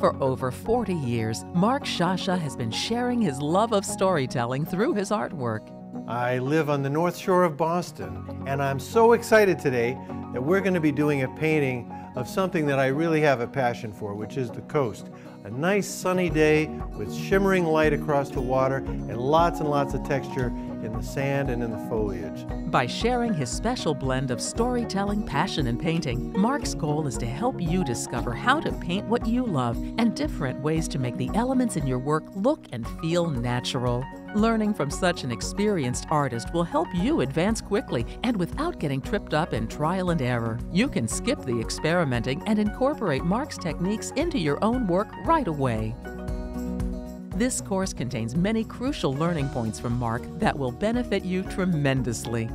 For over 40 years, Mark Shasha has been sharing his love of storytelling through his artwork. I live on the North Shore of Boston, and I'm so excited today that we're going to be doing a painting of something that I really have a passion for, which is the coast. A nice sunny day with shimmering light across the water and lots and lots of texture in the sand and in the foliage. By sharing his special blend of storytelling, passion, and painting, Mark's goal is to help you discover how to paint what you love and different ways to make the elements in your work look and feel natural. Learning from such an experienced artist will help you advance quickly and without getting tripped up in trial and error. You can skip the experimenting and incorporate Mark's techniques into your own work right away. This course contains many crucial learning points from Mark that will benefit you tremendously.